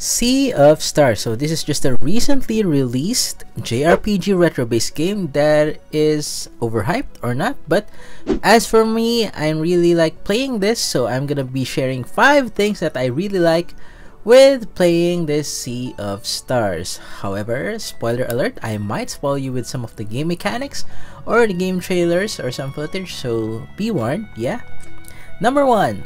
Sea of Stars. So this is just a recently released JRPG retro-based game that is overhyped or not. But as for me, I'm really like playing this. So I'm gonna be sharing five things that I really like with playing this Sea of Stars. However, spoiler alert, I might spoil you with some of the game mechanics or the game trailers or some footage. So be warned, yeah. Number one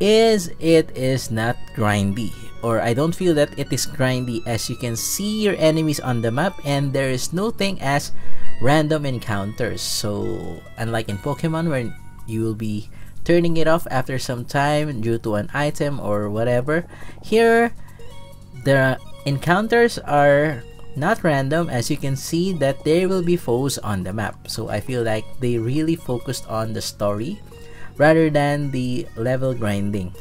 is it is not grindy or I don't feel that it is grindy as you can see your enemies on the map and there is no thing as random encounters. So unlike in Pokemon where you will be turning it off after some time due to an item or whatever, here the encounters are not random as you can see that there will be foes on the map. So I feel like they really focused on the story rather than the level grinding.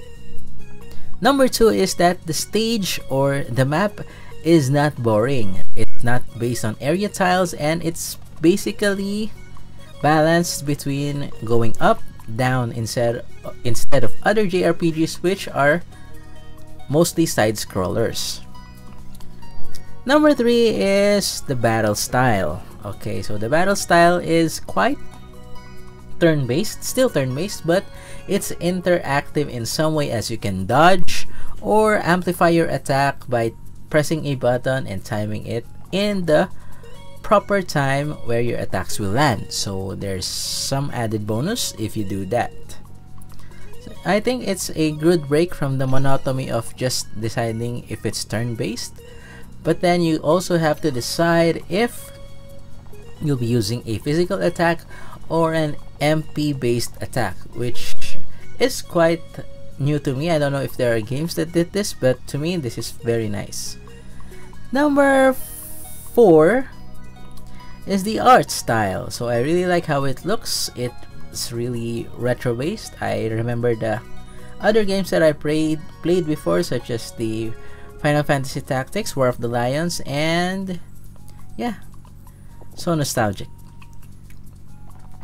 Number two is that the stage or the map is not boring. It's not based on area tiles and it's basically balanced between going up, down instead instead of other JRPGs which are mostly side scrollers. Number three is the battle style. Okay, so the battle style is quite turn-based, still turn-based, but it's interactive in some way as you can dodge or amplify your attack by pressing a button and timing it in the proper time where your attacks will land. So there's some added bonus if you do that. I think it's a good break from the monotony of just deciding if it's turn-based. But then you also have to decide if you'll be using a physical attack or an MP based attack which is quite new to me. I don't know if there are games that did this but to me this is very nice. Number 4 is the art style. So I really like how it looks. It's really retro based. I remember the other games that I played played before such as the Final Fantasy Tactics, War of the Lions and yeah, so nostalgic.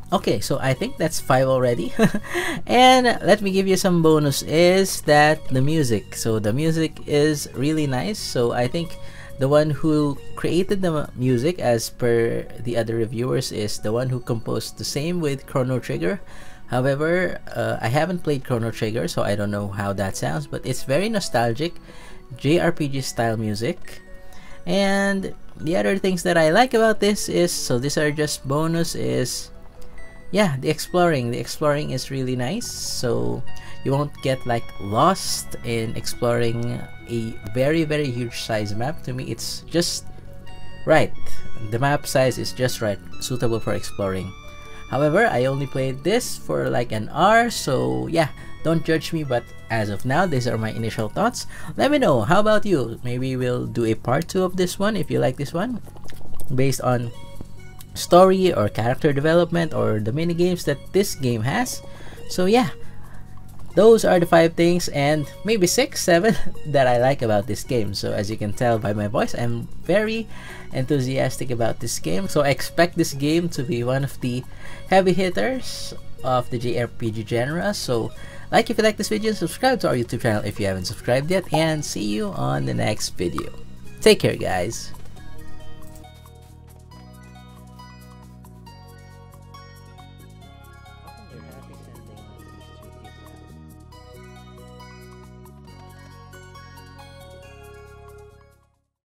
Okay, so I think that's five already. and let me give you some bonus is that the music. So the music is really nice. So I think the one who created the music as per the other reviewers is the one who composed the same with Chrono Trigger. However, uh, I haven't played Chrono Trigger, so I don't know how that sounds, but it's very nostalgic, JRPG style music. And the other things that I like about this is, so these are just bonus, is yeah the exploring. The exploring is really nice. So you won't get like lost in exploring a very very huge size map. To me it's just right. The map size is just right suitable for exploring. However i only played this for like an hour. So yeah don't judge me but as of now these are my initial thoughts. Let me know. How about you? Maybe we'll do a part two of this one if you like this one based on story or character development or the mini games that this game has. So yeah, those are the five things and maybe six, seven that I like about this game. So as you can tell by my voice, I'm very enthusiastic about this game. So I expect this game to be one of the heavy hitters of the JRPG genre. So like if you like this video, subscribe to our YouTube channel if you haven't subscribed yet, and see you on the next video. Take care guys!